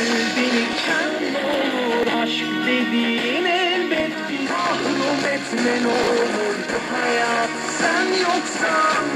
Kendini kend olur Aşk dediğin elbet bir Tahrum etmen olur. Hayat sen yoksan